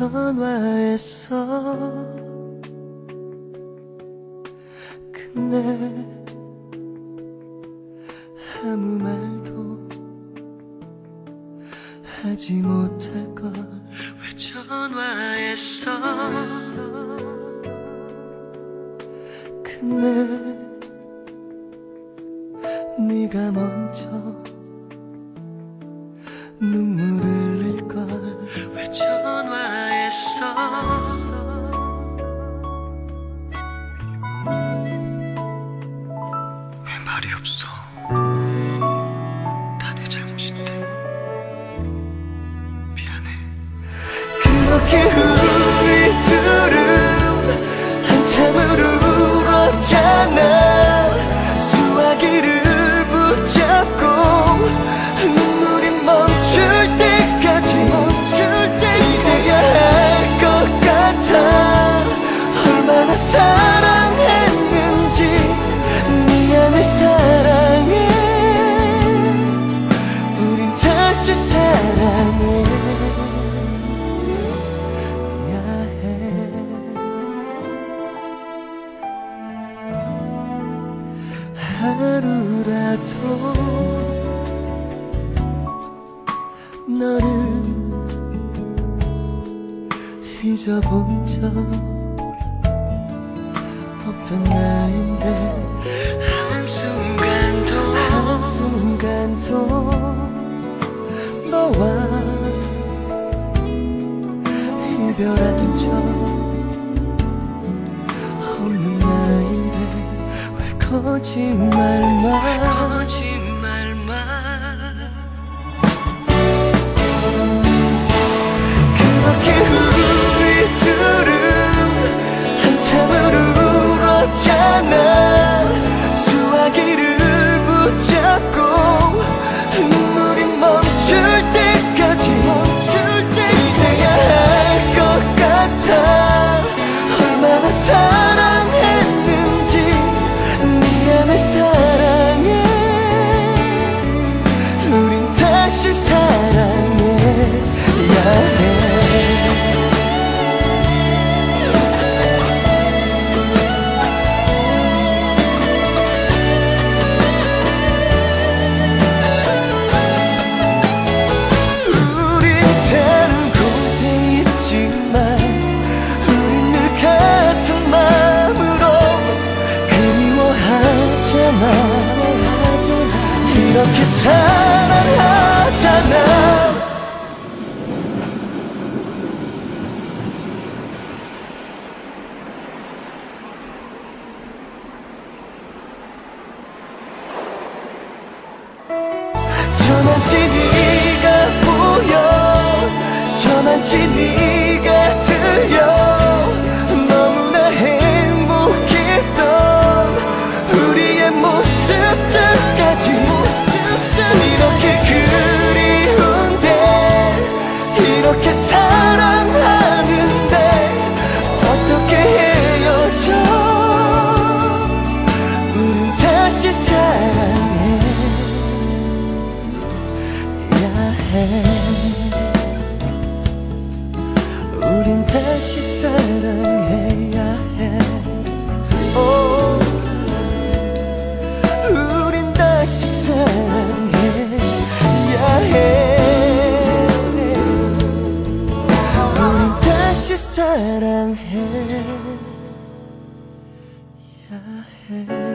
전화했어. 근데 아무 말도 하지 못할 걸. 왜 전화했어? 근데 네가 먼저 눈 왜말 하루라도 너를 잊어본 적 없던 나인데 한순간도 한순간도 너와 이별한 적 거짓말만 그렇게 우리 둘은 한참을 울었잖아. 수화기를 붙잡고 눈물이 멈출 때까지 이제야 할것 같아. 얼마나 사 사랑하잖아 해. 우린 다시 사랑해야 해. Oh, 우린 다시 사랑해야 해. 우린 다시 사랑해야 해.